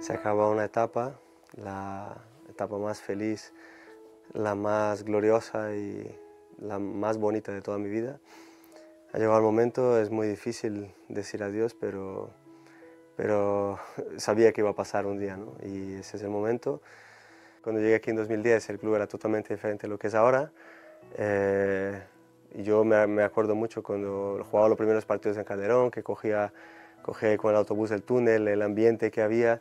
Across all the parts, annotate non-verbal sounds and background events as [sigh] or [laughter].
Se acaba una etapa, la etapa más feliz, la más gloriosa y la más bonita de toda mi vida. Ha llegado el momento, es muy difícil decir adiós, pero, pero [laughs] sabía que iba a pasar un día, ¿no? y ese es el momento. Cuando llegué aquí en 2010 el club era totalmente diferente a lo que es ahora. Eh, yo me, me, acuerdo mucho cuando jugaba los primeros partidos en Calderón, que cogía, cogía con el autobús el túnel, el ambiente que había,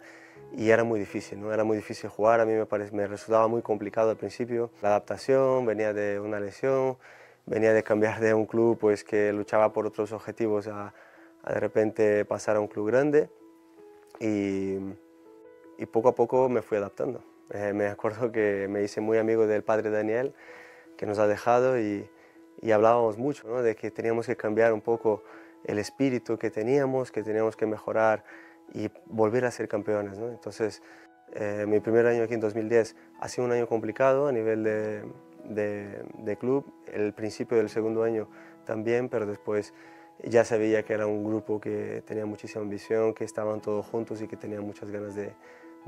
y era muy difícil, ¿no? Era muy difícil jugar, a mí me, parece, me resultaba muy complicado al principio. La adaptación, venía de una lesión, venía de cambiar de un club pues, que luchaba por otros objetivos a, a de repente pasar a un club grande, y, y poco a poco me fui adaptando. Eh, me acuerdo que me hice muy amigo del padre Daniel, que nos ha dejado, y, y hablábamos mucho ¿no? de que teníamos que cambiar un poco el espíritu que teníamos, que teníamos que mejorar y volver a ser campeones. Entonces, eh, mi primer año aquí en 2010 ha sido un año complicado a nivel de, club, el principio del segundo año también, pero después ya se veía que era un grupo que tenía muchísima ambición, que estaban todos juntos y que tenían muchas ganas de,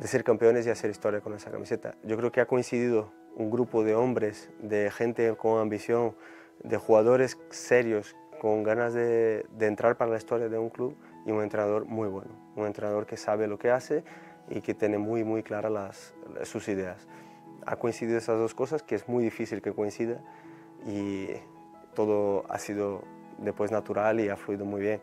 ser campeones y hacer historia con esa camiseta. Yo creo que ha coincidido un grupo de hombres, de gente con ambición, de jugadores serios, con ganas de, entrar para la historia de un club y un entrenador muy bueno, un entrenador que sabe lo que hace y que tiene muy, muy claras sus ideas. Ha coincidido esas dos cosas, que es muy difícil que coincida y todo ha sido después natural y ha fluido muy bien.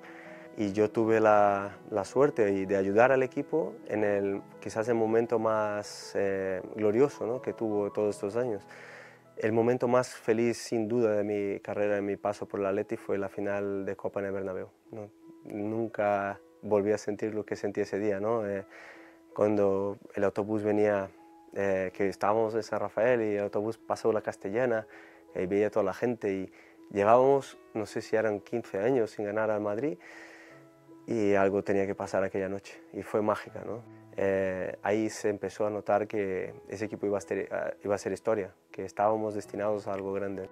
Y yo tuve la, la suerte de ayudar al equipo en el quizás el momento más eh, glorioso ¿no? que tuvo todos estos años. El momento más feliz, sin duda, de mi carrera, de mi paso por el Atleti fue la final de Copa en el Bernabéu. Nunca volví a sentir lo que sentí ese día, ¿no? Eh, cuando el autobús venía, eh, que estábamos en San Rafael y el autobús pasó la Castellana, y veía toda la gente y llevábamos, no sé si eran 15 años sin ganar al Madrid y algo tenía que pasar aquella noche y fue mágica, ¿no? Eh, ahí se empezó a notar que ese equipo a, iba a ser historia, que estábamos destinados a algo grande.